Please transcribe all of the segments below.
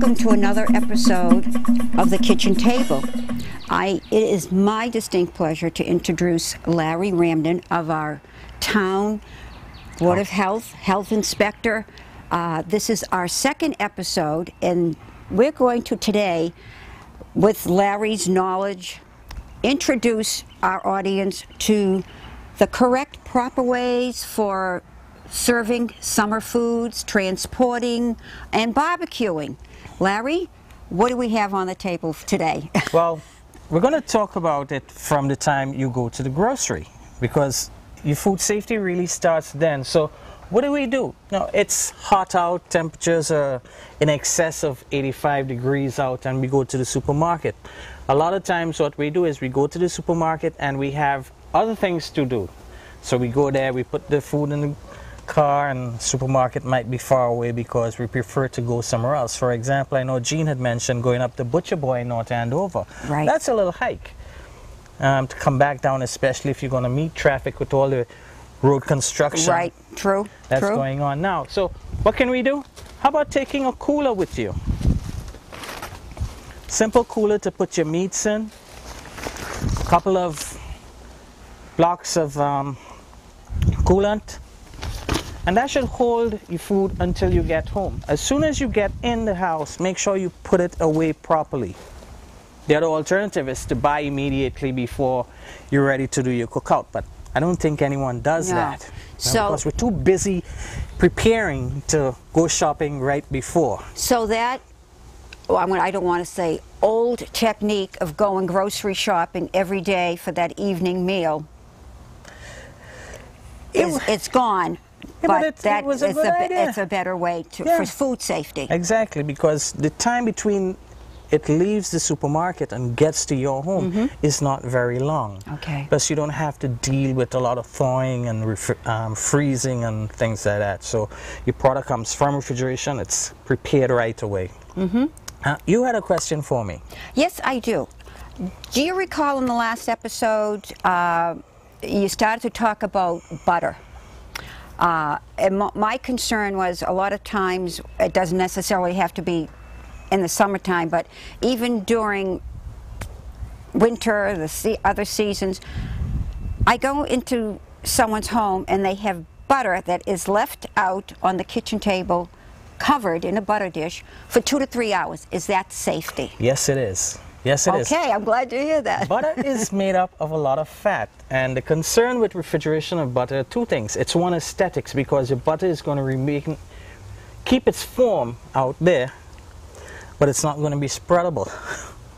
Welcome to another episode of The Kitchen Table. I, it is my distinct pleasure to introduce Larry Ramdin of our town Board of Health, Health Inspector. Uh, this is our second episode, and we're going to today, with Larry's knowledge, introduce our audience to the correct, proper ways for serving summer foods, transporting, and barbecuing. Larry, what do we have on the table today? well, we're going to talk about it from the time you go to the grocery because your food safety really starts then. So what do we do? Now, it's hot out, temperatures are in excess of 85 degrees out, and we go to the supermarket. A lot of times what we do is we go to the supermarket and we have other things to do. So we go there, we put the food in the car and supermarket might be far away because we prefer to go somewhere else. For example, I know Jean had mentioned going up to Butcher Boy in North Andover. Right. That's a little hike. Um, to come back down, especially if you're going to meet traffic with all the road construction. Right, true. That's true. going on now. So, what can we do? How about taking a cooler with you? Simple cooler to put your meats in. A couple of blocks of um, coolant and that should hold your food until you get home. As soon as you get in the house, make sure you put it away properly. The other alternative is to buy immediately before you're ready to do your cookout, but I don't think anyone does no. that. So, because we're too busy preparing to go shopping right before. So that, well, I don't want to say old technique of going grocery shopping every day for that evening meal, is, it, it's gone. Yeah, but, but it, that it was a is good a, idea. it's a better way to, Yeah. for food safety. Exactly, because the time between it leaves the supermarket and gets to your home is not very long. Okay. Plus, you don't have to deal with a lot of thawing and refri- um, freezing and things like that. So, your product comes from refrigeration, it's prepared right away. Mm-hmm. Uh, you had a question for me. Yes, I do. Do you recall in the last episode uh, you started to talk about butter? Uh, my concern was a lot of times it doesn't necessarily have to be in the summertime, but even during winter, the se- other seasons, I go into someone's home and they have butter that is left out on the kitchen table, covered in a butter dish for two to three hours. Is that safety? Yes, it is. Yes, it is. Okay, I'm glad to hear that. butter is made up of a lot of fat and the concern with refrigeration of butter two things it's one aesthetics because your butter is going to remain keep its form out there but it's not going to be spreadable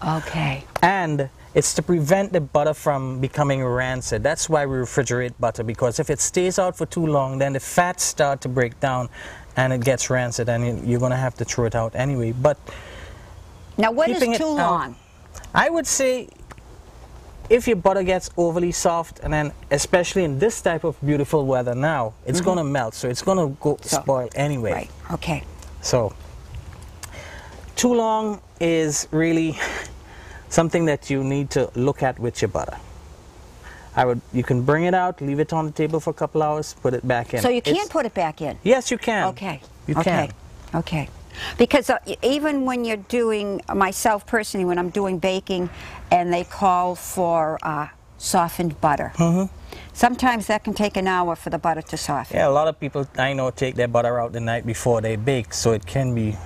Okay. and it's to prevent the butter from becoming rancid that's why we refrigerate butter because if it stays out for too long then the fats start to break down and it gets rancid and you- you're going to have to throw it out anyway but Now, what is too out- long? I would say if your butter gets overly soft, and then especially in this type of beautiful weather now, it's going to melt, so it's going to go Mm-hmm. So- spoil anyway. Right. Okay. So, too long is really something that you need to look at with your butter. I would, you can bring it out, leave it on the table for a couple hours, put it back in. So you can't put it back in. Yes, you can. Okay. You can. okay. can. Okay. Because uh, even when you're doing, myself personally, when I'm doing baking and they call for uh, softened butter, Mm-hmm. sometimes that can take an hour for the butter to soften. Yeah, a lot of people I know take their butter out the night before they bake, so it can be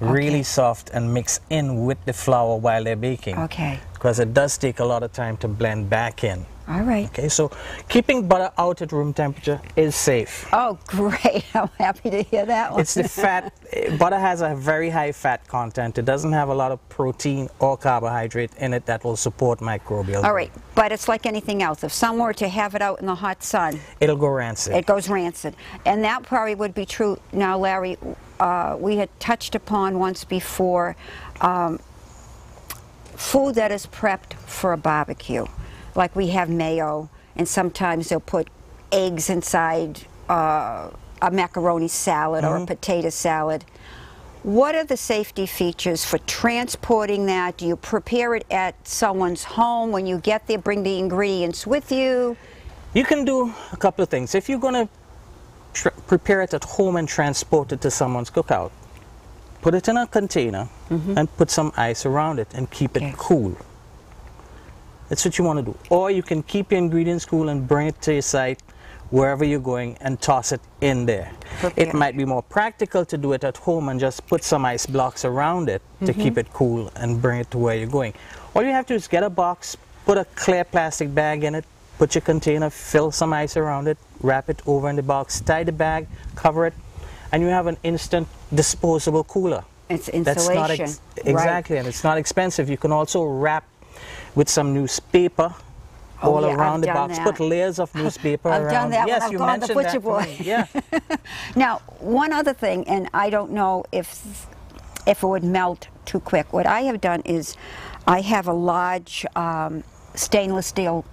really Okay. soft and mix in with the flour while they're baking. Okay. Because it does take a lot of time to blend back in. All right. Okay, so keeping butter out at room temperature is safe. Oh, great. I'm happy to hear that one. It's the fat, butter has a very high fat content. It doesn't have a lot of protein or carbohydrate in it that will support microbial. All right. But it's like anything else. If some were to have it out in the hot sun, It'll go rancid. it goes rancid. And that probably would be true. Now, Larry, uh, we had touched upon once before um, food that is prepped for a barbecue. Like we have mayo, and sometimes they'll put eggs inside uh, a macaroni salad or a potato salad. what are the safety features for transporting that? Do you prepare it at someone's home when you get there? Bring the ingredients with you? You can do a couple of things. If you're going to prepare it at home and transport it to someone's cookout, put it in a container Mm-hmm. and put some ice around it and keep it cool. That's what you want to do. Or you can keep your ingredients cool and bring it to your site wherever you're going and toss it in there. It might be more practical to do it at home and just put some ice blocks around it to keep Mm-hmm. it cool and bring it to where you're going. All you have to do is get a box, put a clear plastic bag in it, put your container, fill some ice around it, wrap it over in the box, tie the bag, cover it, and you have an instant disposable cooler. It's insulation. That's not ex- right. exactly, and it's not expensive. You can also wrap with some newspaper Oh, all yeah, I've around the done box. that. Put layers of newspaper I've around. done that yes, I've you gone mentioned Butcher that Boy. Yeah. Now, one other thing, and I don't know if if it would melt too quick. What I have done is, I have a large um, stainless steel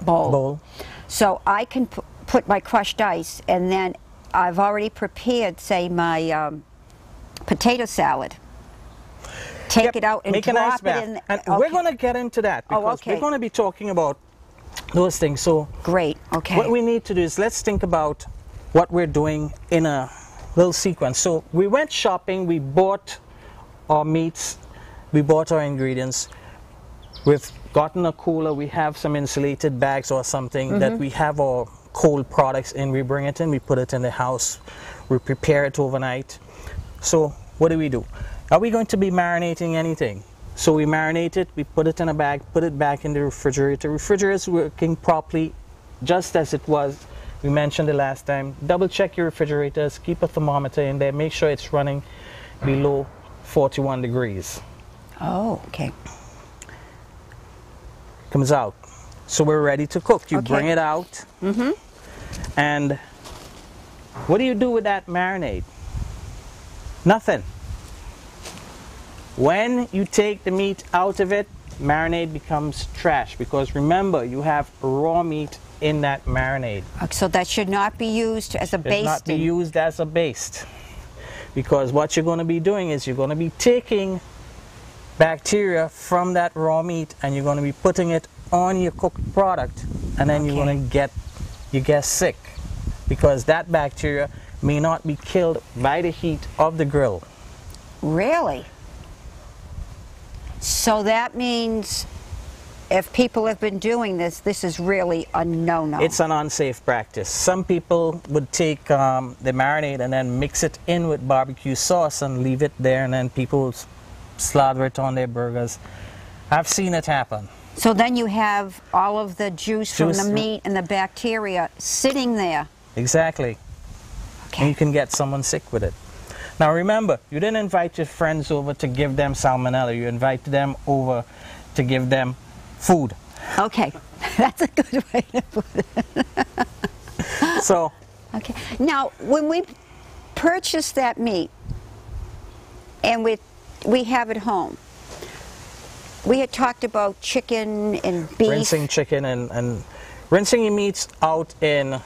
bowl. Bowl. So I can pu- put my crushed ice, and then I've already prepared, say, my um, potato salad. Take Yep, it out and make an drop ice bath. it in. And okay. we're going to get into that Oh, because okay. we're going to be talking about those things. So Great. Okay. what we need to do is let's think about what we're doing in a little sequence. So we went shopping, we bought our meats, we bought our ingredients. We've gotten a cooler, we have some insulated bags or something that mm-hmm. we have our cold products in. We bring it in, we put it in the house, we prepare it overnight. So what do we do? Are we going to be marinating anything? So we marinate it, we put it in a bag, put it back in the refrigerator. Refrigerator is working properly just as it was. We mentioned the last time. Double check your refrigerators, keep a thermometer in there, make sure it's running below 41 degrees. oh, okay. Comes out. So we're ready to cook. You Okay. bring it out. Mm-hmm. And what do you do with that marinade? Nothing. When you take the meat out of it, marinade becomes trash because remember, you have raw meat in that marinade. So that should not be used as a Should not be used as a base, Because what you're going to be doing is you're going to be taking bacteria from that raw meat and you're going to be putting it on your cooked product and then you're going to get you get sick because that bacteria may not be killed by the heat of the grill. Really? So that means if people have been doing this, this is really a no-no. It's an unsafe practice. Some people would take um, the marinade and then mix it in with barbecue sauce and leave it there, and then people slather it on their burgers. I've seen it happen. so then you have all of the juice, from the meat and the bacteria sitting there. Exactly. And you can get someone sick with it. Now remember, you didn't invite your friends over to give them salmonella. You invited them over to give them food. Okay. That's a good way to put it. So Okay. Now, when we purchase that meat and we we have it home, we had talked about chicken and beef. rinsing chicken and, and rinsing your meats out in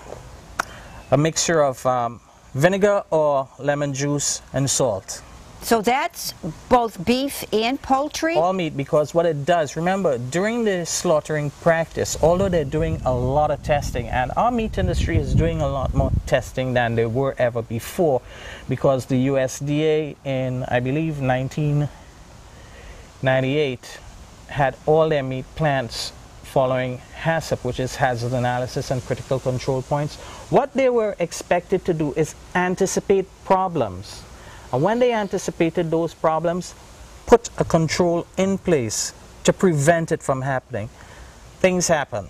a mixture of um, vinegar or lemon juice and salt. So that's both beef and poultry. All meat because what it does, remember, during the slaughtering practice, although they're doing a lot of testing, and our meat industry is doing a lot more testing than they were ever before, because the USDA in, I believe, 1998 had all their meat plants following HACCP, which is Hazard Analysis and Critical Control Points. What they were expected to do is anticipate problems. And when they anticipated those problems, put a control in place to prevent it from happening. Things happen.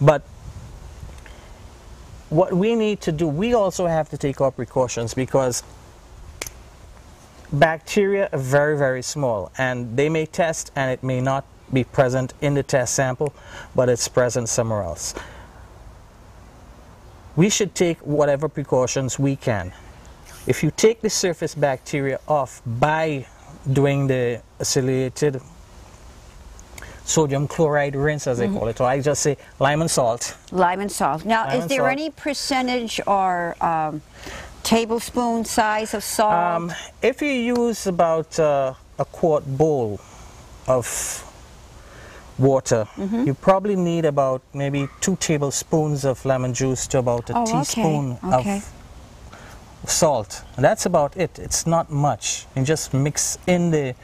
But what we need to do, we also have to take our precautions because bacteria are very, very small and they may test and it may not be present in the test sample, but it's present somewhere else. We should take whatever precautions we can. If you take the surface bacteria off by doing the acidulated sodium chloride rinse, as they call it, or I just say lime and salt. Lime and salt. Now, Lime is there salt. any percentage or um, tablespoon size of salt? Um, if you use about uh, a quart bowl of water, Mm-hmm. you probably need about maybe two tablespoons of lemon juice to about a Oh, teaspoon okay. of salt. And that's about it. It's not much. You just mix in the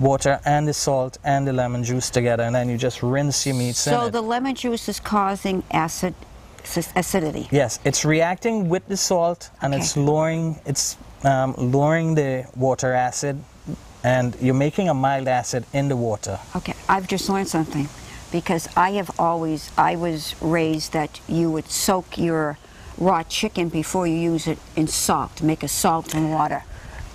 water and the salt and the lemon juice together, and then you just rinse your meats so the lemon juice is causing acid acidity. Yes, it's reacting with the salt and Okay. it's lowering it's um, lowering the water acid, and you're making a mild acid in the water. Okay, I've just learned something because I have always, I was raised that you would soak your raw chicken before you use it in salt, make a salt and water.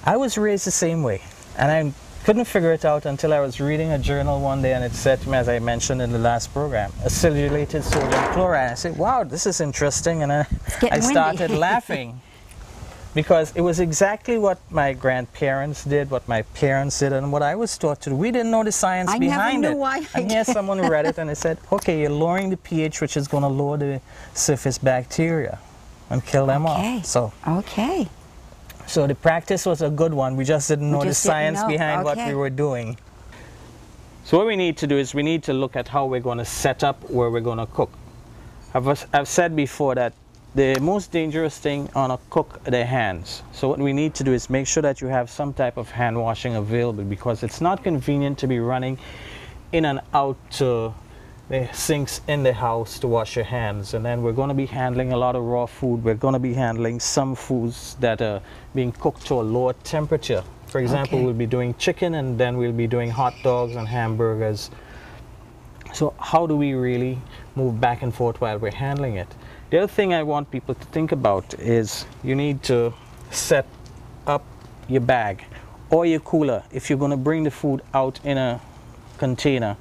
I was raised the same way, and I couldn't figure it out until I was reading a journal one day, and it said to me, as I mentioned in the last program, acidulated sodium chloride. I said, "Wow, this is interesting," and I, I started laughing. Because it was exactly what my grandparents did, what my parents did, and what I was taught to do. We didn't know the science I never behind knew it. why I and here someone read it and they said, okay, you're lowering the pH, which is going to lower the surface bacteria and kill them Okay. off. So, Okay. so the practice was a good one. We just didn't know just the didn't science know. behind what we were doing. So what we need to do is we need to look at how we're going to set up where we're going to cook. I've, I've said before that the most dangerous thing on a cook their hands. So what we need to do is make sure that you have some type of hand washing available because it's not convenient to be running in and out to the sinks in the house to wash your hands. And then we're going to be handling a lot of raw food. We're going to be handling some foods that are being cooked to a lower temperature. For example, Okay. we'll be doing chicken and then we'll be doing hot dogs and hamburgers. So how do we really move back and forth while we're handling it? The other thing I want people to think about is you need to set up your bag or your cooler if you're going to bring the food out in a container.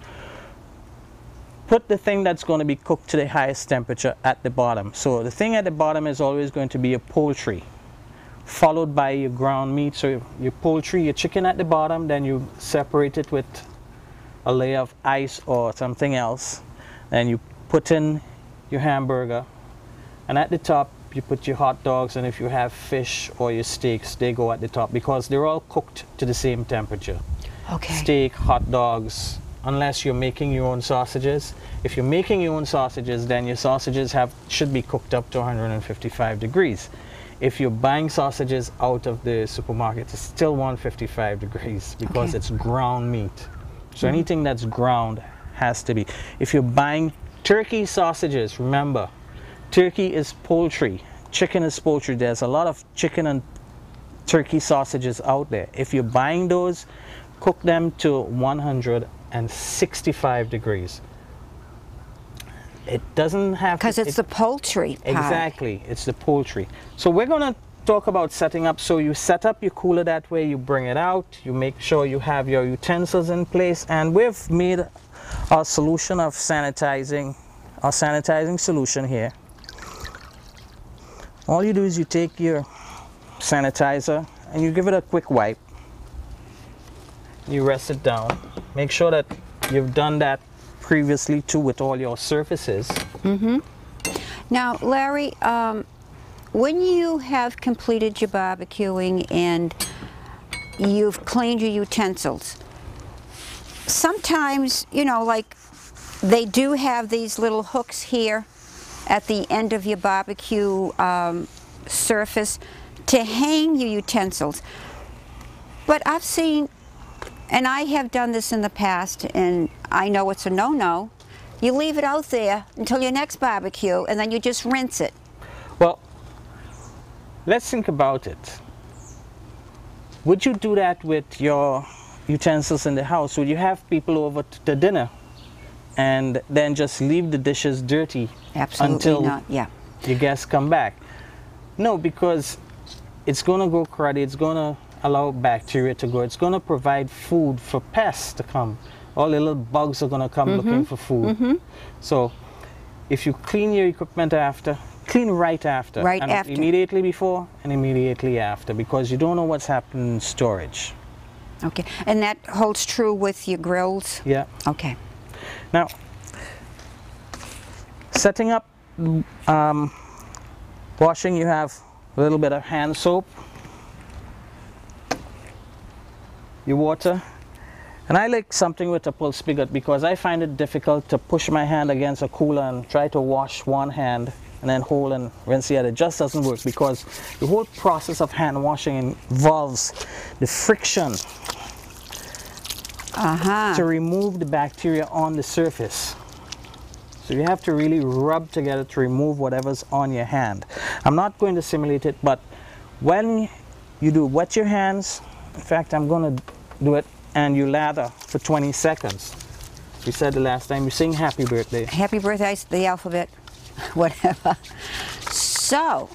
Put the thing that's going to be cooked to the highest temperature at the bottom. So the thing at the bottom is always going to be your poultry, followed by your ground meat. So your poultry, your chicken at the bottom, then you separate it with a layer of ice or something else. Then you put in your hamburger, and at the top you put your hot dogs. And if you have fish or your steaks, they go at the top because they're all cooked to the same temperature. Okay. Steak, hot dogs, unless you're making your own sausages. If you're making your own sausages, then your sausages have should be cooked up to 155 degrees. If you're buying sausages out of the supermarket, it's still 155 degrees because Okay. it's ground meat. So mm-hmm. anything that's ground has to be. If you're buying turkey sausages, remember, turkey is poultry, chicken is poultry. There's a lot of chicken and turkey sausages out there. If you're buying those, cook them to 165 degrees. It doesn't have Because it's it- the poultry part. Exactly, it's the poultry. So we're going to talk about setting up. So you set up your cooler that way, you bring it out, you make sure you have your utensils in place, and we've made our solution of sanitizing, our sanitizing solution here. All you do is you take your sanitizer and you give it a quick wipe. You rest it down. Make sure that you've done that previously too with all your surfaces. mm-hmm Now, Larry, um, when you have completed your barbecuing and you've cleaned your utensils, sometimes, you know, like they do have these little hooks here at the end of your barbecue um, surface to hang your utensils. But I've seen, and I have done this in the past, and I know it's a no-no. You leave it out there until your next barbecue, and then you just rinse it. Well, let's think about it. Would you do that with your utensils in the house? Would you have people over to dinner and then just leave the dishes dirty Absolutely until not. Yeah. your guests come back? No, because it's going to go cruddy. It's going to allow bacteria to grow. It's going to provide food for pests to come. All the little bugs are going to come mm-hmm, looking for food. Mm-hmm. So if you clean your equipment after, clean right after. Right and after. Immediately before and immediately after because you don't know what's happening in storage. Okay. And that holds true with your grills? Yeah. Okay. Now, setting up um, washing, you have a little bit of hand soap, your water, and I like something with a pull spigot because I find it difficult to push my hand against a cooler and try to wash one hand and then hold and rinse the other. It just doesn't work because the whole process of hand washing involves the friction Uh-huh. to remove the bacteria on the surface. So you have to really rub together to remove whatever's on your hand. I'm not going to simulate it, but when you do wet your hands, in fact, I'm going to do it, and you lather for 20 seconds. We said the last time, you sing happy birthday. Happy birthday, the alphabet, whatever. So,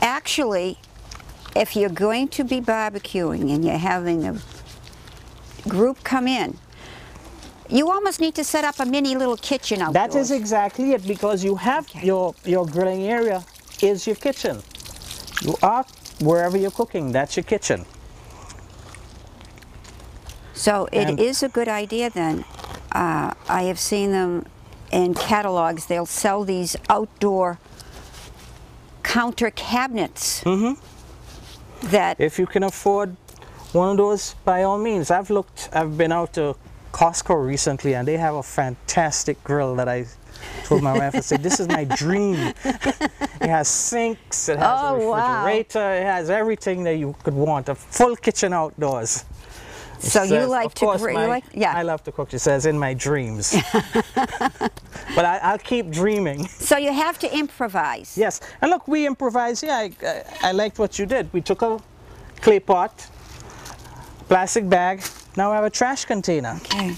actually, if you're going to be barbecuing and you're having a group come in, you almost need to set up a mini little kitchen outdoors. That is exactly it because you have Okay. your, your grilling area is your kitchen. You are wherever you're cooking, that's your kitchen. So it And- is a good idea then. Uh, I have seen them in catalogs. They'll sell these outdoor counter cabinets that If you can afford one of those, by all means. I've looked, I've been out to Costco recently and they have a fantastic grill that I told my wife, I said, this is my dream. it has sinks, it has a Oh, wow. refrigerator, it has everything that you could want, a full kitchen outdoors. It So you like to grill- like- yeah. I love to cook. It says in my dreams. but I, I'll keep dreaming. so you have to improvise. Yes, and look, we improvised. Yeah, I, I, I liked what you did. We took a clay pot, plastic bag. Now we have a trash container. Okay.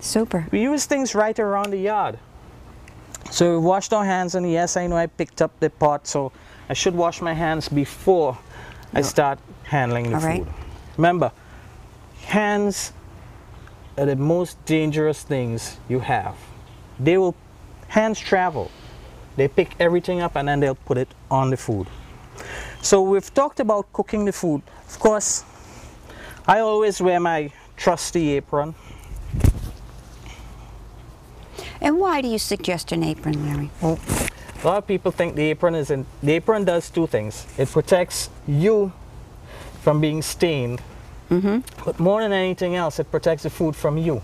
Super. We use things right around the yard. So we washed our hands, and yes, I know I picked up the pot, so I should wash my hands before I start handling the All right. food. Remember, hands are the most dangerous things you have. They will, hands travel. They pick everything up and then they'll put it on the food. So we've talked about cooking the food. Of course, I always wear my trusty apron. And why do you suggest an apron, Larry? A lot of people think the apron is in. The apron does two things. It protects you from being stained, mm-hmm. but more than anything else, it protects the food from you.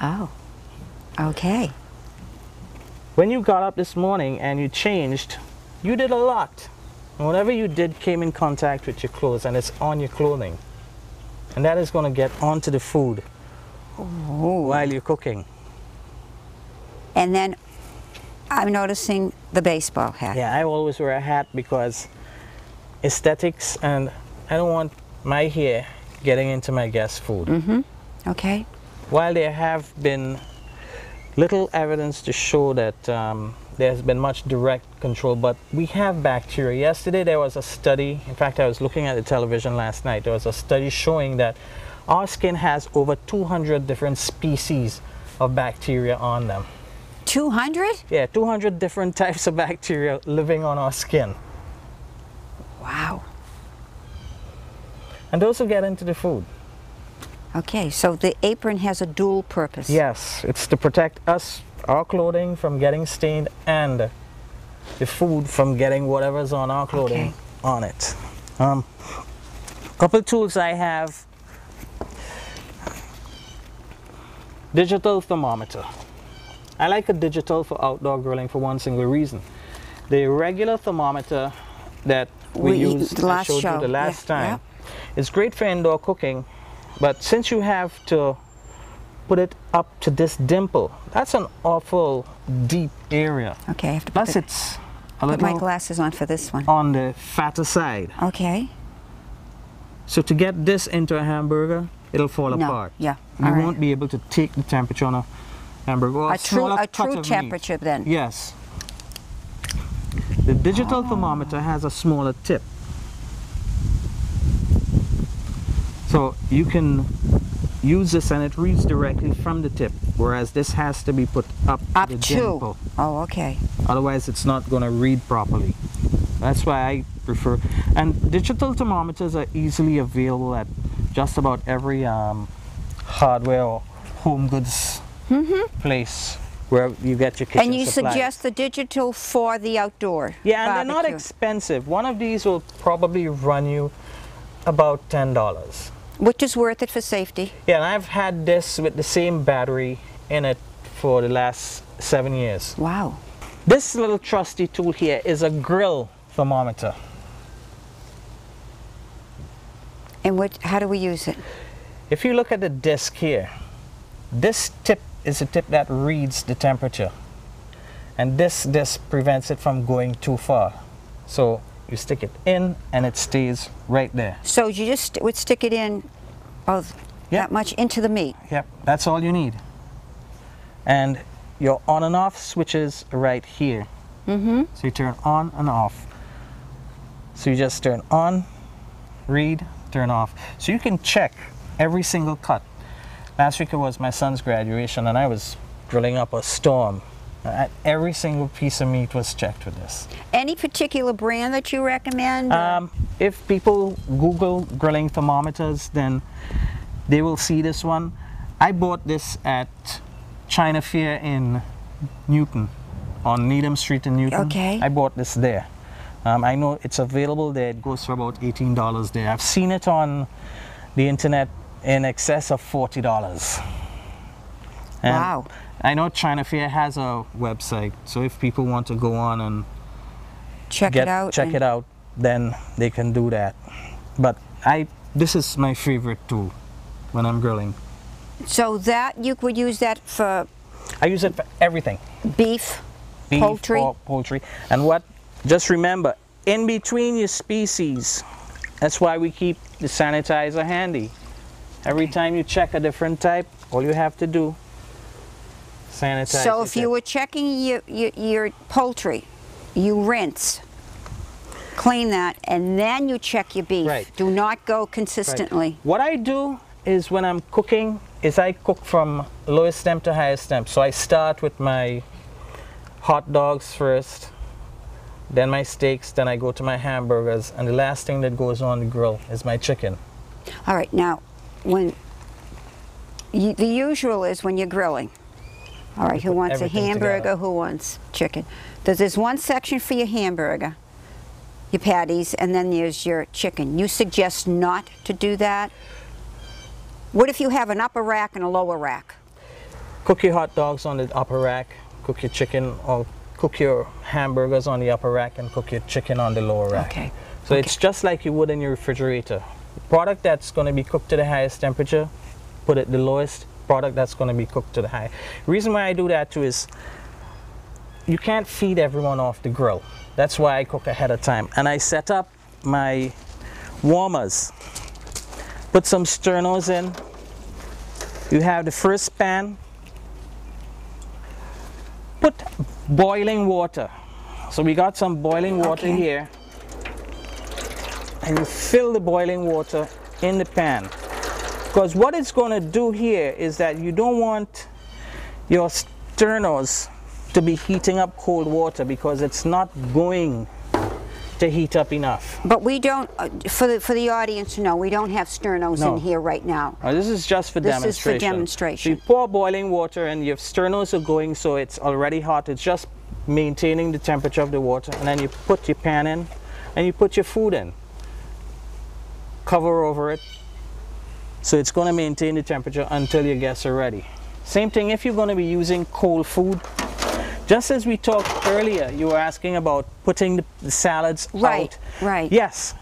Oh. Okay. When you got up this morning and you changed, you did a lot. And whatever you did came in contact with your clothes, and it's on your clothing, and that is going to get onto the food while you're cooking. And then I'm noticing the baseball hat. Yeah, I always wear a hat because aesthetics, and I don't want my hair getting into my guest food. Okay. While there have been little evidence to show that um, there's been much direct control, but we have bacteria. Yesterday there was a study, in fact, I was looking at the television last night, there was a study showing that our skin has over 200 different species of bacteria on them. 200? Yeah, 200 different types of bacteria living on our skin. Wow. And those will get into the food. Okay, so the apron has a dual purpose. Yes, it's to protect us, our clothing from getting stained and the food from getting whatever's on our clothing Okay. on it. Um, couple tools I have. Digital thermometer. I like a digital for outdoor grilling for one single reason. The regular thermometer that we, We- used, the I last showed show, you the yeah, last time, yeah. it's great for indoor cooking, but since you have to put it up to this dimple, that's an awful deep area. Okay, I have to put, Plus, the- it's a put my glasses on for this one. on the fatter side. Okay. So to get this into a hamburger, it'll fall No, apart. yeah, You all right. won't be able to take the temperature on a hamburger. Or A true, smaller a true of meat. temperature then. Yes. The digital oh. thermometer has a smaller tip. So you can use this and it reads directly from the tip, whereas this has to be put up, Up the to. dimple. Oh, okay. Otherwise, it's not going to read properly. That's why I prefer. And digital thermometers are easily available at just about every um, hardware or home goods place. where you get your kitchen And you supplies. suggest the digital for the outdoor Yeah, and they're not expensive. One of these will probably run you about ten dollars. Which is worth it for safety. Yeah, and I've had this with the same battery in it for the last seven years. Wow. This little trusty tool here is a grill thermometer. And what, how do we use it? If you look at the disc here, this tip is a tip that reads the temperature. And this disc prevents it from going too far. So you stick it in and it stays right there. So you just would stick it in of Yeah. that much into the meat. Yep, that's all you need. And your on and off switches right here. Mm-hmm. So you turn on and off. So you just turn on, read, turn off. So you can check every single cut. Last week it was my son's graduation and I was grilling up a storm. Uh, Every single piece of meat was checked with this. Any particular brand that you recommend? Um, if people Google grilling thermometers, then they will see this one. I bought this at China Fair in Newton, on Needham Street in Newton. Okay. I bought this there. Um, I know it's available there. It goes for about $18 there. I've seen it on the internet in excess of $40. And Wow. I know China Fair has a website, so if people want to go on and check get it out. check it out then they can do that but i this is my favorite tool when i'm grilling So that you would use that for i use it for everything beef, beef Poultry? poultry and what just remember in between your species that's why we keep the sanitizer handy every time you check a different type all you have to do sanitize So if you were checking your, your, your poultry, you rinse, clean that, and then you check your beef. Right. Do not go consistently. What I do is when I'm cooking is I cook from lowest temp to highest temp. So I start with my hot dogs first, then my steaks, then I go to my hamburgers, and the last thing that goes on the grill is my chicken. All right, now, when you, the usual is when you're grilling. All right, who wants a hamburger? together. Who wants chicken? There's this one section for your hamburger, your patties, and then there's your chicken. You suggest not to do that. What if you have an upper rack and a lower rack? Cook your hot dogs on the upper rack, cook your chicken, or cook your hamburgers on the upper rack, and cook your chicken on the lower rack. Okay. So it's just like you would in your refrigerator. Product that's going to be cooked to the highest temperature, put it the lowest. Product that's going to be cooked to the high. Reason why I do that too is you can't feed everyone off the grill. That's why I cook ahead of time. And I set up my warmers. Put some sternos in. You have the first pan. Put boiling water. So we got some boiling water Okay. here. And you fill the boiling water in the pan. Because what it's going to do here is that you don't want your sternos to be heating up cold water because it's not going to heat up enough. But we don't, uh, for the, for the audience to know, we don't have sternos No. in here right now. Now, this is just for This is for demonstration. demonstration. So you pour boiling water and your sternos are going so it's already hot. It's just maintaining the temperature of the water. And then you put your pan in and you put your food in. Cover over it. So it's going to maintain the temperature until your guests are ready. Same thing if you're going to be using cold food. Just as we talked earlier, you were asking about putting the, salads Right, out. right. Yes.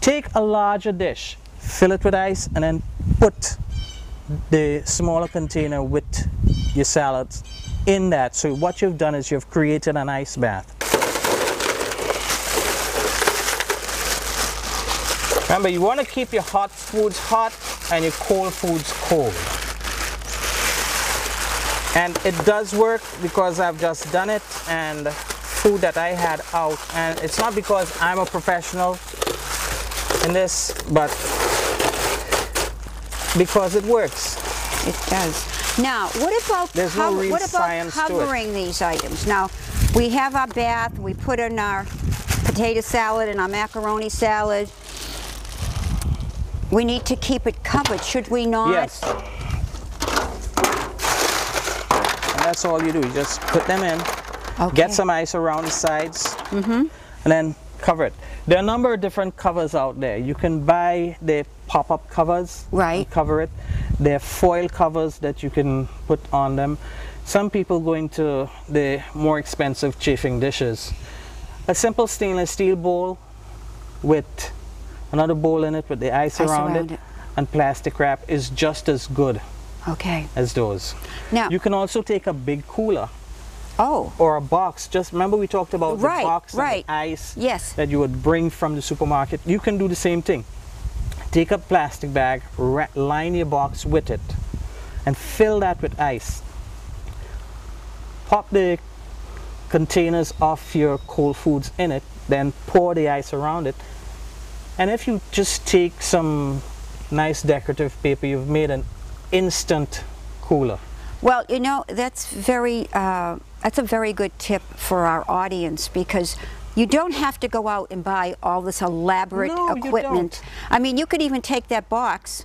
Take a larger dish, fill it with ice, and then put the smaller container with your salads in that. So what you've done is you've created an ice bath. Remember, you want to keep your hot foods hot and your cold foods cold. And it does work because I've just done it and food that I had out. And it's not because I'm a professional in this, but because it works. It does. Now, what about, There's no what about science to it. covering these items? Now, we have our bath, we put in our potato salad and our macaroni salad. We need to keep it covered, should we not? Yes. And that's all you do. You just put them in, Okay. get some ice around the sides, mm-hmm. and then cover it. There are a number of different covers out there. You can buy the pop-up covers, Right. cover it. There are foil covers that you can put on them. Some people go into the more expensive chafing dishes. A simple stainless steel bowl with another bowl in it with the ice, around it, it. and plastic wrap is just as good Okay. as those. Now, You can also take a big cooler oh, or a box. Just remember we talked about Right, the box right. and the ice Yes. that you would bring from the supermarket. You can do the same thing. Take a plastic bag, line your box with it, and fill that with ice. Pop the containers of your cold foods in it, then pour the ice around it. And if you just take some nice decorative paper, you've made an instant cooler. Well, you know that's very uh, that's a very good tip for our audience because you don't have to go out and buy all this elaborate No, you equipment. I mean, you could even take that box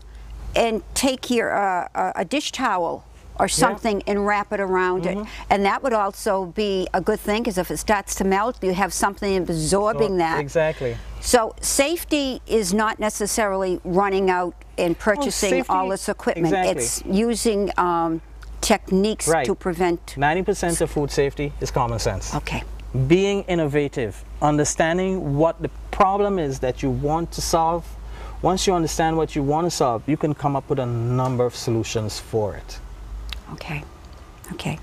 and take your uh, a- a dish towel or something and wrap it around it, Mm-hmm. and that would also be a good thing because if it starts to melt, you have something absorbing that. Exactly. So safety is not necessarily running out and purchasing all safety- this equipment. exactly. It's using um, techniques Right. to prevent. 90% of food safety is common sense. Okay. Being innovative, understanding what the problem is that you want to solve. Once you understand what you want to solve, you can come up with a number of solutions for it. Okay. Okay.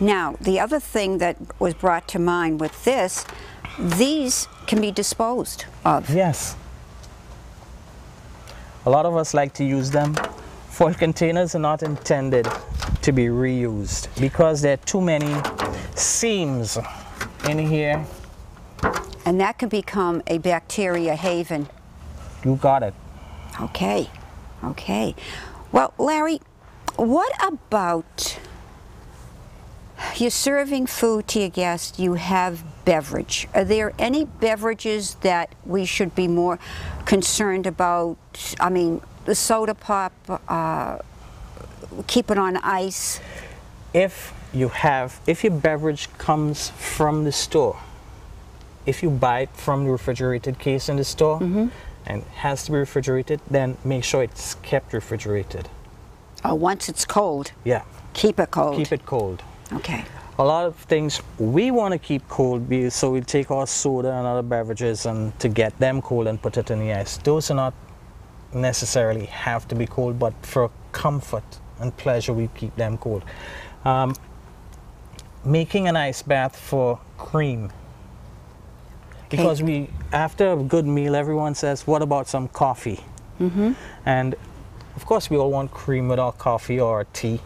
Now, the other thing that was brought to mind with this, these can be disposed of. Yes. A lot of us like to use them. Foil containers are not intended to be reused because there are too many seams in here. And that can become a bacteria haven. You got it. Okay. Okay. Well, Larry, what about you're serving food to your guests, you have beverage. Are there any beverages that we should be more concerned about? I mean, the soda pop, uh, keep it on ice. if you have if your beverage comes from the store if you buy it from the refrigerated case in the store and has to be refrigerated then make sure it's kept refrigerated Uh, once it's cold, yeah. keep it cold. keep it cold. Okay. a lot of things we want to keep cold be- so we take our soda and other beverages and to get them cold and put it in the ice. Those are not necessarily have to be cold but for comfort and pleasure we keep them cold. Um, making an ice bath for cream. Because we after a good meal everyone says what about some coffee? Mm-hmm. and of course we all want cream with our coffee or our tea.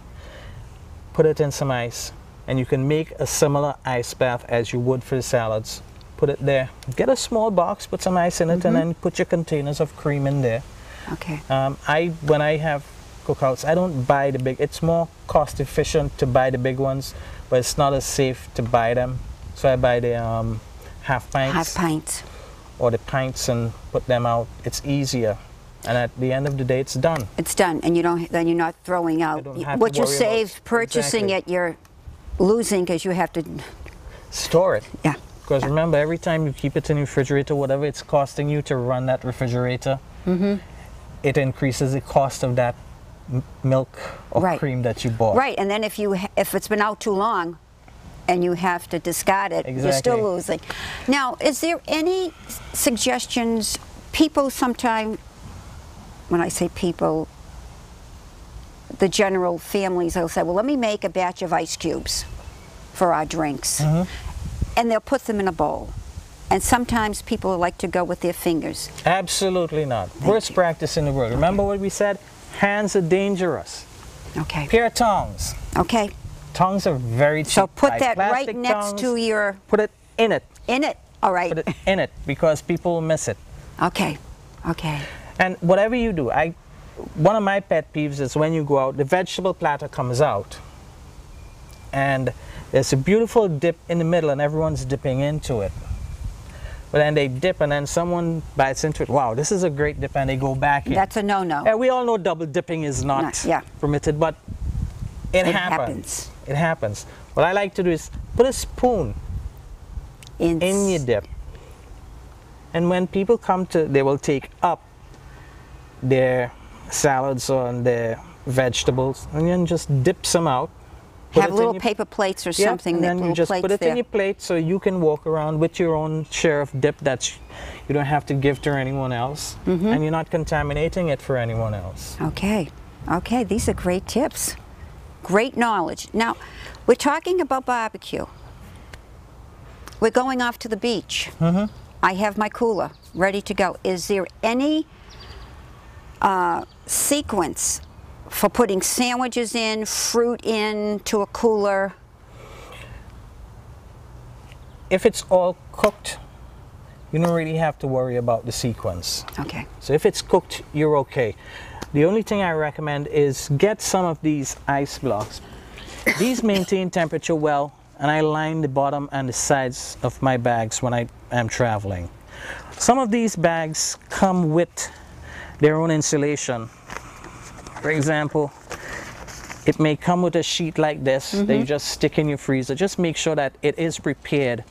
Put it in some ice and you can make a similar ice bath as you would for the salads. Put it there. Get a small box put some ice in it and then put your containers of cream in there. Okay. um, I when I have cookouts I don't buy the big it's more cost efficient to buy the big ones but it's not as safe to buy them. So I buy the um, half pints. Half pints. or the pints and put them out. It's easier and at the end of the day it's done It's done, and you don't. Then you're not throwing out don't have to what you saved purchasing Exactly. it. You're losing because you have to. store it Yeah. Because remember, every time you keep it in the refrigerator, whatever it's costing you to run that refrigerator, Mm-hmm. it increases the cost of that m- milk or Right. cream that you bought. Right, and then if you if it's been out too long, and you have to discard it, you're still losing. Now, is there any suggestions? People sometimes, when I say people, the general families, they'll say, "Well, let me make a batch of ice cubes for our drinks," mm-hmm. and they'll put them in a bowl. And sometimes people like to go with their fingers. Absolutely not. Worst you. practice in the world. Remember what we said? Hands are dangerous. Okay. Pair of tongs. Okay. Tongs are very cheap. So put that right next tongs, to your Put it in it. in it. All right. Put it in it because people will miss it. Okay. Okay. And whatever you do, I one of my pet peeves is when you go out, the vegetable platter comes out, and there's a beautiful dip in the middle, and everyone's dipping into it. But then they dip, and then someone bites into it. Wow, this is a great dip, and they go back in. That's a no-no. Yeah, we all know double dipping is not Not- yeah. permitted, but it, It happens. happens. It happens. what I like to do is put a spoon In, in your dip. And when people come to, they will take up their salads or their vegetables and then just dip some out. have little paper plates or Yeah, something. and that then you just put it there. in your plate so you can walk around with your own share of dip that you don't have to give to anyone else, Mm-hmm. and you're not contaminating it for anyone else. Okay, okay, these are great tips. Great knowledge. Now, we're talking about barbecue. We're going off to the beach. Mm-hmm. I have my cooler ready to go. Is there any uh, sequence for putting sandwiches in, fruit in to a cooler? If it's all cooked, you don't really have to worry about the sequence. Okay. So if it's cooked, you're okay. The only thing I recommend is get some of these ice blocks. These maintain temperature well, and I line the bottom and the sides of my bags when I am traveling. Some of these bags come with their own insulation. For example, it may come with a sheet like this that you mm-hmm. just stick in your freezer. Just make sure that it is prepared.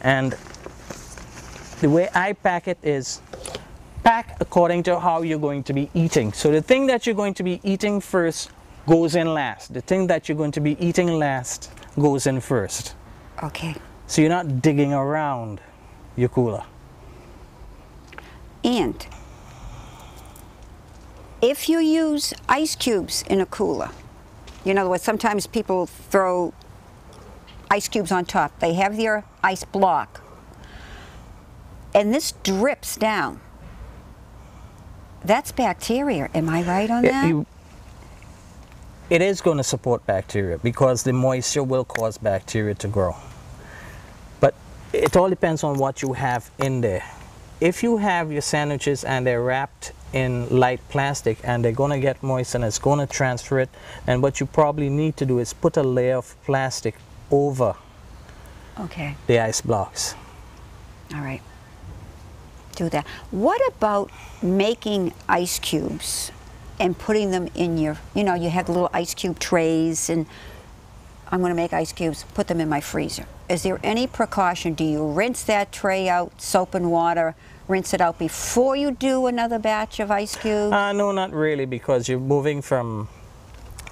And the way I pack it is pack according to how you're going to be eating. So the thing that you're going to be eating first goes in last. The thing that you're going to be eating last goes in first. Okay. So you're not digging around your cooler. And if you use ice cubes in a cooler, you know, what sometimes people throw ice cubes on top. They have their ice block. And this drips down. That's bacteria. Am I right on It, that? you- it is going to support bacteria because the moisture will cause bacteria to grow. But it all depends on what you have in there. If you have your sandwiches and they're wrapped in light plastic and they're going to get moist and it's going to transfer it, and what you probably need to do is put a layer of plastic over okay. the ice blocks. All right. Do that. What about making ice cubes and putting them in your, you know, you have little ice cube trays and I'm going to make ice cubes, put them in my freezer. Is there any precaution? Do you rinse that tray out, soap and water, rinse it out before you do another batch of ice cubes? Uh, no, not really, because you're moving from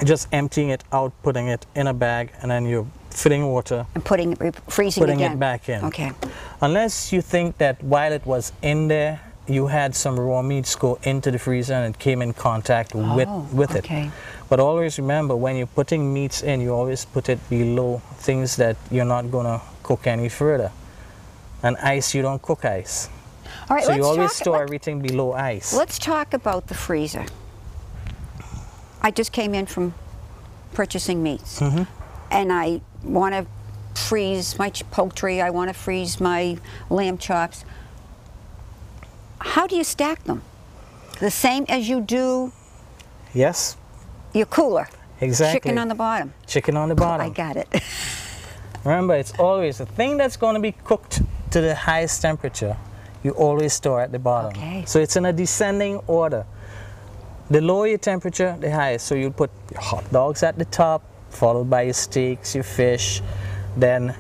just emptying it out, putting it in a bag, and then you're filling water, and putting it, freezing putting again? it back in. Okay. Unless you think that while it was in there, you had some raw meats go into the freezer and it came in contact with, Oh, with okay. it. But always remember, when you're putting meats in, you always put it below things that you're not going to cook any further. And ice, you don't cook ice. All right, so let's you always talk, store everything below ice. Let's talk about the freezer. I just came in from purchasing meats, Mm-hmm. and I want to freeze my poultry. I want to freeze my lamb chops. How do you stack them? The same as you do Yes, your cooler. exactly. Chicken on the bottom. Chicken on the bottom. I got it. Remember, it's always the thing that's going to be cooked to the highest temperature, you always store at the bottom. Okay. So it's in a descending order. The lower your temperature, the higher. So you put your hot dogs at the top, followed by your steaks, your fish, then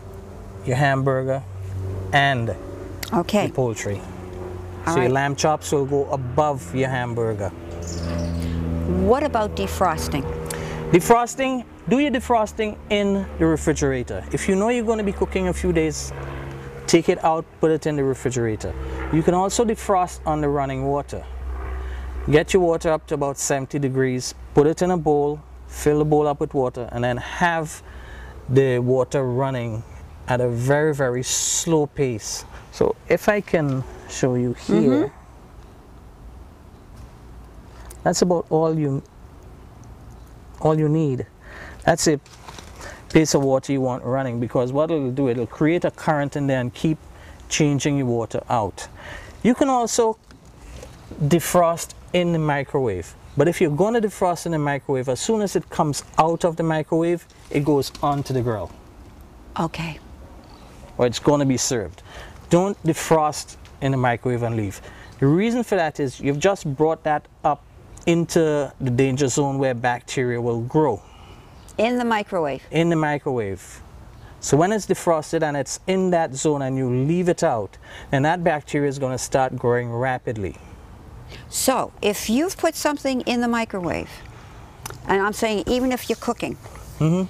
your hamburger, and okay. your poultry. All so your lamb chops will go above your hamburger. What about defrosting? Defrosting, do your defrosting in the refrigerator. If you know you're going to be cooking a few days, take it out, put it in the refrigerator. You can also defrost on the running water. Get your water up to about 70 degrees, put it in a bowl, fill the bowl up with water, and then have the water running at a very, very slow pace. So if I can show you mm-hmm. here, that's about all you all you need. That's a piece of water you want running because what it'll do, it'll create a current in there and keep changing your water out. You can also defrost in the microwave. But if you're going to defrost in the microwave, as soon as it comes out of the microwave, it goes onto the grill Okay. or it's going to be served. Don't defrost in the microwave and leave. The reason for that is you've just brought that up into the danger zone where bacteria will grow. In the microwave. in the microwave. So when it's defrosted and it's in that zone and you leave it out, then that bacteria is going to start growing rapidly. So, if you've put something in the microwave, and I'm saying even if you're cooking, mm -hmm.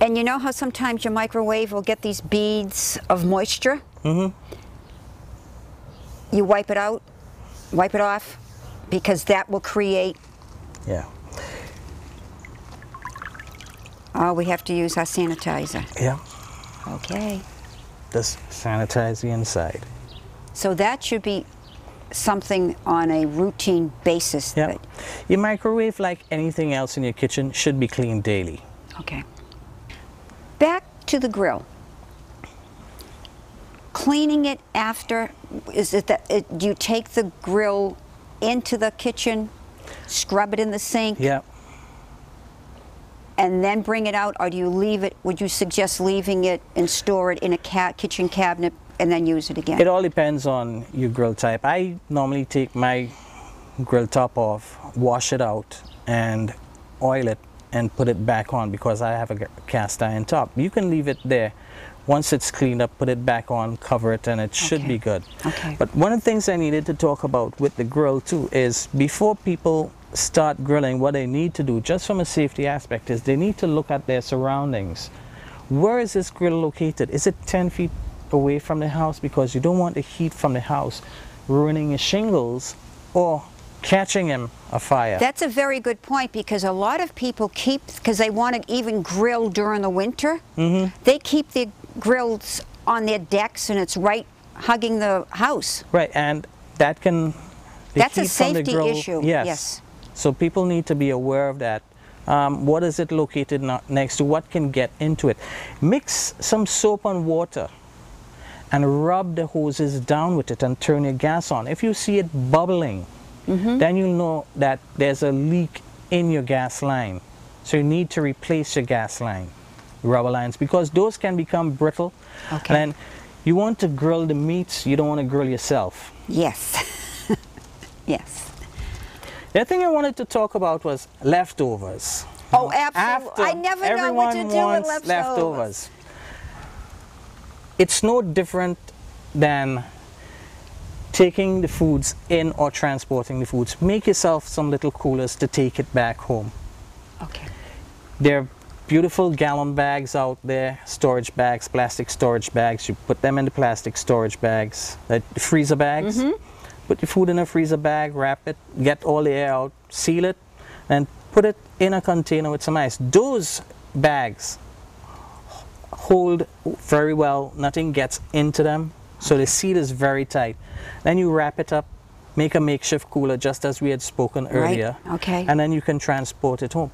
and you know how sometimes your microwave will get these beads of moisture? Mm -hmm. You wipe it out, wipe it off, because that will create, Yeah. Oh, we have to use our sanitizer. Yeah. Okay. Just sanitize the inside. So that should be something on a routine basis. Yeah. that- Your microwave, like anything else in your kitchen, should be cleaned daily. Okay. Back to the grill. Cleaning it after, is it that it, do you take the grill into the kitchen, scrub it in the sink, Yeah. And then bring it out, or do you leave it? Would you suggest leaving it and store it in a ca- kitchen cabinet and then use it again? It all depends on your grill type. I normally take my grill top off, wash it out, and oil it and put it back on because I have a cast iron top. You can leave it there. Once it's cleaned up, put it back on, cover it, and it should Okay. be good. Okay. But one of the things I needed to talk about with the grill too is before people start grilling, what they need to do, just from a safety aspect, is they need to look at their surroundings. Where is this grill located? Is it 10 feet away from the house? Because you don't want the heat from the house ruining your shingles or catching him a fire. That's a very good point because a lot of people keep, because they want to even grill during the winter, Mm-hmm. they keep their grills on their decks and it's right hugging the house. right, and that can. That's a heat from the safety grill- issue, Yes. yes. So people need to be aware of that. Um, what is it located next to? What can get into it? Mix some soap and water and rub the hoses down with it and turn your gas on. If you see it bubbling, Mm-hmm. then you'll know that there's a leak in your gas line. So you need to replace your gas line, rubber lines, because those can become brittle. Okay. And then you want to grill the meats, you don't want to grill yourself. Yes. yes. The other thing I wanted to talk about was leftovers. Oh, absolutely. I never know what to do with leftovers. leftovers. It's no different than taking the foods in or transporting the foods. Make yourself some little coolers to take it back home. Okay. There are beautiful gallon bags out there, storage bags, plastic storage bags. You put them in the plastic storage bags, uh, the freezer bags. Mm-hmm. Put your food in a freezer bag, wrap it, get all the air out, seal it, and put it in a container with some ice. Those bags hold very well, nothing gets into them, so the seal is very tight. Then you wrap it up, make a makeshift cooler just as we had spoken Right, earlier. okay. And then you can transport it home.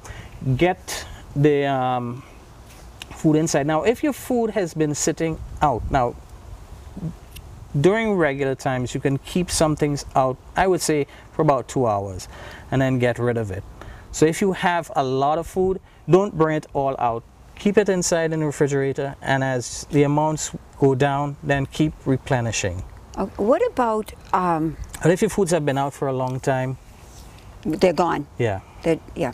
Get the um, food inside. Now, if your food has been sitting out, now during regular times, you can keep some things out, I would say, for about two hours and then get rid of it. So if you have a lot of food, don't bring it all out. Keep it inside in the refrigerator, and as the amounts go down, then keep replenishing. Uh, what about, um, But if your foods have been out for a long time, they're gone. yeah, That yeah.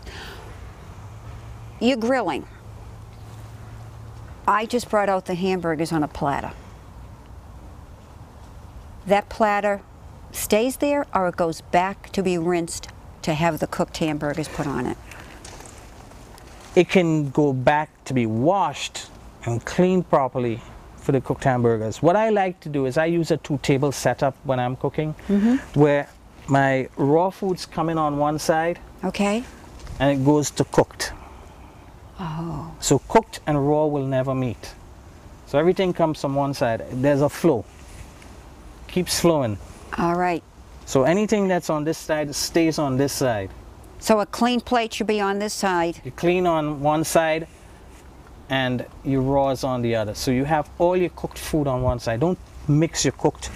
You're grilling. I just brought out the hamburgers on a platter. That platter stays there or it goes back to be rinsed to have the cooked hamburgers put on it. it can go back to be washed and cleaned properly for the cooked hamburgers. What I like to do is I use a two table setup when I'm cooking mm-hmm. where my raw foods come in on one side Okay? and it goes to cooked. Oh. So cooked and raw will never meet. So everything comes from one side. There's a flow. Keeps flowing. All right. So anything that's on this side stays on this side. So a clean plate should be on this side. You clean on one side and your raw is on the other. So you have all your cooked food on one side. Don't mix your cooked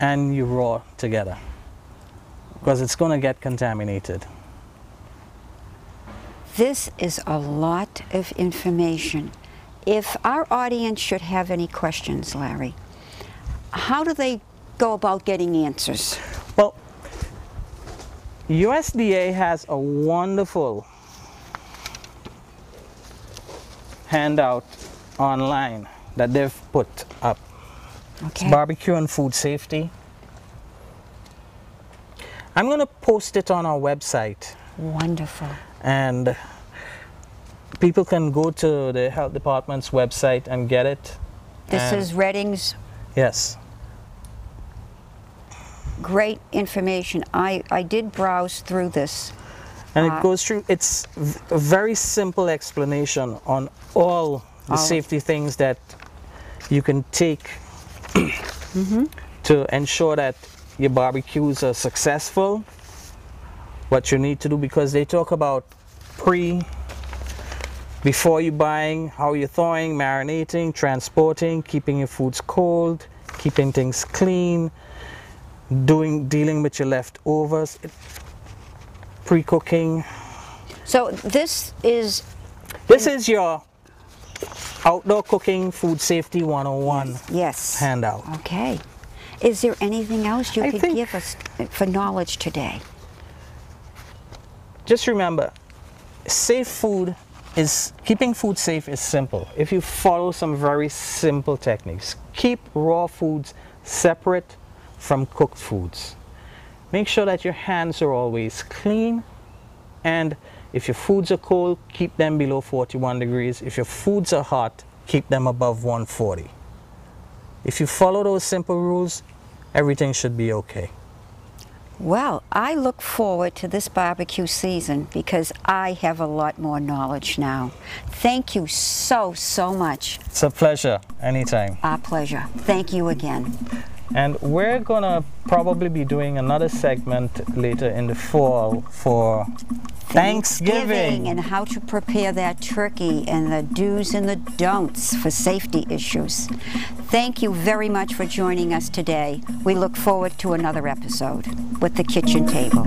and your raw together because it's going to get contaminated. This is a lot of information. If our audience should have any questions, Larry, how do they go about getting answers? Well, USDA has a wonderful handout online that they've put up. It's Okay. barbecue and food safety. I'm going to post it on our website Wonderful. and people can go to the health department's website and get it. This And- is Reading's Yes. Great information. I, I did browse through this. And Uh, it goes through, it's a very simple explanation on all the All- safety things that you can take to ensure that your barbecues are successful. What you need to do because they talk about pre, before you buying, how you're thawing, marinating, transporting, keeping your foods cold, keeping things clean, doing dealing with your leftovers, pre-cooking, So this is This is your outdoor cooking food safety 101 yes. handout. Okay. Is there anything else you I could give us for knowledge today? Just remember, safe food is keeping food safe is simple. If you follow some very simple techniques, keep raw foods separate from cooked foods. Make sure that your hands are always clean and if your foods are cold, keep them below 41 degrees. If your foods are hot, keep them above 140. If you follow those simple rules, everything should be okay. Well, I look forward to this barbecue season because I have a lot more knowledge now. Thank you so, so much. It's a pleasure anytime. Our pleasure. Thank you again. And we're gonna probably be doing another segment later in the fall for Thanksgiving. and how to prepare that turkey and the do's and the don'ts for safety issues. Thank you very much for joining us today. We look forward to another episode with the kitchen table.